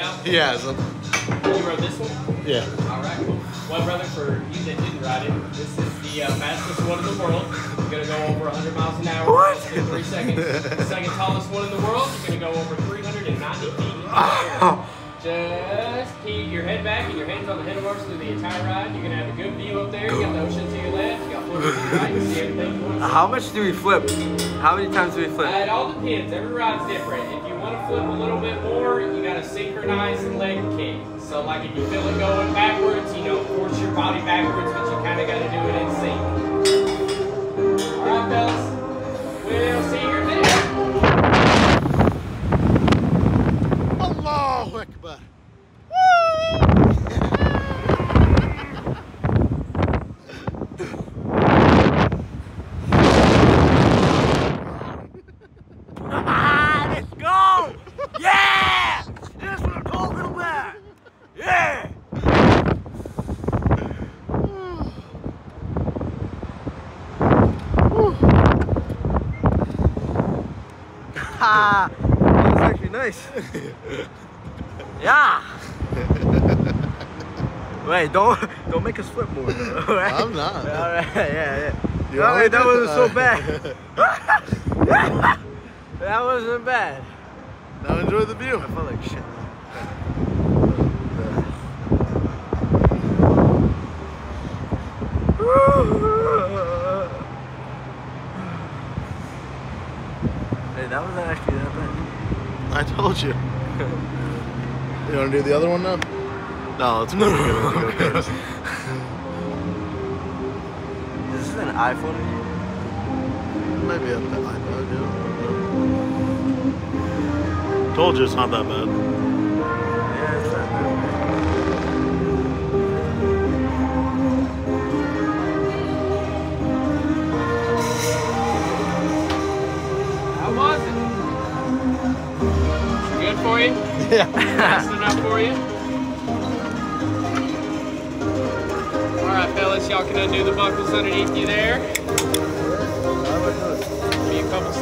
Yeah? He has them. You rode this one? Yeah. All right, cool. Well, brother, for you that didn't ride it, this is the uh, fastest one in the world. You're gonna go over 100 miles an hour What? in three seconds. The second tallest one in the world, you're gonna go over 390 feet. in the air. Oh, Just keep your head back and your hands on the handlebars through the entire ride. You're gonna have a good view up there. You got the ocean how much do we flip? How many times do we Uh, flip? it all depends. Every ride's different. If you want to flip a little bit more, you got to synchronize the leg kick. So, like if you feel it going backwards, you know, force your body backwards, Ha! that was actually nice. yeah! Wait, don't don't make us flip more. though, Alright? I'm not. Alright, yeah, yeah. You Alright, that wasn't so bad. that wasn't bad. Now enjoy the view. I felt like shit. Hey, that wasn't actually that bad. I told you. You want to do the other one now? No, go. Okay. This is an iPhone. Maybe a bit iPad, yeah. Told you it's not that bad. for you? Yeah. Fast enough for you? All right, fellas, y'all can undo the buckles underneath you there. Be a couple